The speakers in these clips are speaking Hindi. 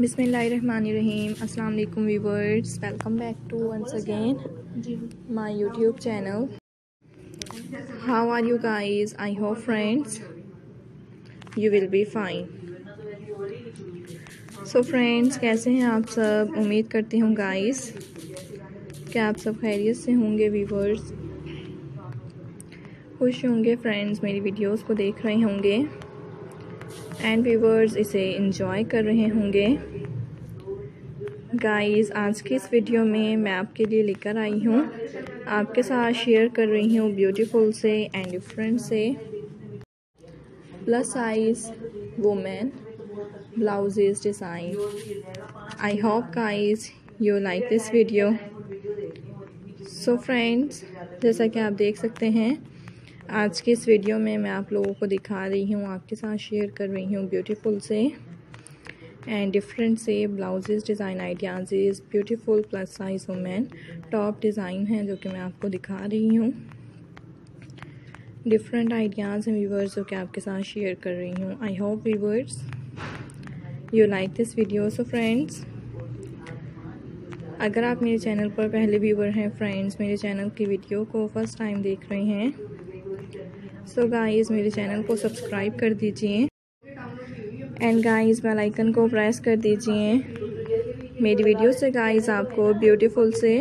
बिसमीम अलकुम viewers welcome back to once again my YouTube channel. How are you guys I hope friends you will be fine. So friends कैसे हैं आप सब? उम्मीद करती हूँ गाइज़ क्या आप सब खैरियत से होंगे व्यूवर्स। खुश होंगे फ्रेंड्स मेरी वीडियोज़ को देख रहे होंगे। एंड व्यूवर्स इसे इंजॉय कर रहे होंगे। गाइस आज की इस वीडियो में मैं आपके लिए लेकर आई हूँ। आपके साथ शेयर कर रही हूँ ब्यूटीफुल से एंड डिफरेंट से। Plus size women blouses design I hope guys you like this video so friends जैसा कि आप देख सकते हैं आज की इस वीडियो में मैं आप लोगों को दिखा रही हूँ, आपके साथ शेयर कर रही हूँ ब्यूटीफुल से एंड डिफरेंट से blouses design ideas beautiful plus size women top design है जो कि मैं आपको दिखा रही हूँ। डिफरेंट आइडियाज़ हैं व्यूवर्स जो कि आपके साथ शेयर कर रही हूँ। I hope viewers you like this video so friends अगर आप मेरे चैनल पर पहले व्यूवर हैं फ्रेंड्स मेरे चैनल की वीडियो को फ़र्स्ट टाइम देख रहे हैं सो गाइस मेरे चैनल को सब्सक्राइब कर दीजिए। एंड गाइस बेल आइकन को प्रेस कर दीजिए। मेरी वीडियो से गाइस आपको ब्यूटीफुल से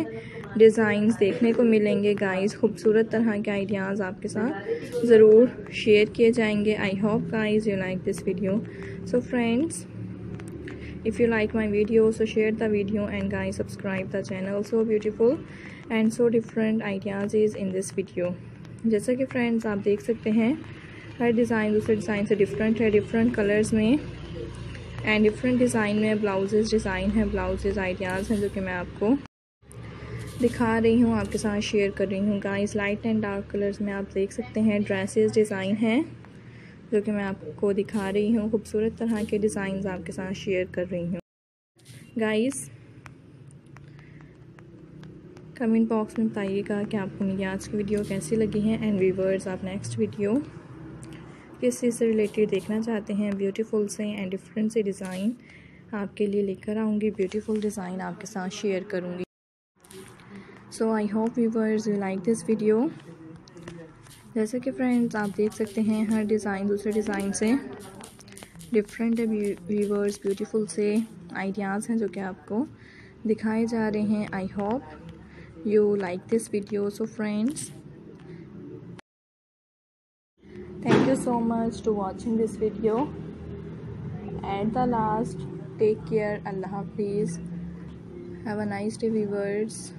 डिज़ाइंस देखने को मिलेंगे गाइस खूबसूरत तरह के आइडियाज़ आपके साथ ज़रूर शेयर किए जाएँगे। I hope guys you like this video so friends if you like my video, so share the video and, guys, subscribe the channel. So beautiful and so different ideas is in this video. जैसा कि फ्रेंड्स आप देख सकते हैं, हर डिज़ाइन दूसरे डिज़ाइन से डिफरेंट है डिफरेंट कलर्स में एंड डिफरेंट डिज़ाइन में ब्लाउजेज़ डिज़ाइन है ब्लाउजेज़ आइडियाज़ हैं जो कि मैं आपको दिखा रही हूँ, आपके साथ शेयर कर रही हूँ guys light and dark colours में आप देख सकते हैं ड्रेसेस डिज़ाइन हैं जो कि मैं आपको दिखा रही हूँ, खूबसूरत तरह के डिज़ाइन आपके साथ शेयर कर रही हूँ। गाइस कमेंट बॉक्स में बताइएगा कि आपको मेरी आज की वीडियो कैसी लगी है। एंड व्यूवर्स आप नेक्स्ट वीडियो किस चीज़ से रिलेटेड देखना चाहते हैं? ब्यूटीफुल से एंड डिफरेंट से डिज़ाइन आपके लिए लेकर आऊँगी। ब्यूटीफुल डिज़ाइन आपके साथ शेयर करूँगी। So I hope viewers you like this video जैसे कि फ्रेंड्स आप देख सकते हैं हर डिज़ाइन दूसरे डिज़ाइन से डिफरेंट व्यूवर्स ब्यूटीफुल से आइडियाज़ हैं जो कि आपको दिखाए जा रहे हैं। I hope you like this video so friends thank you so much to watching this video. At the last take care. Allah hafiz. Have a nice day viewers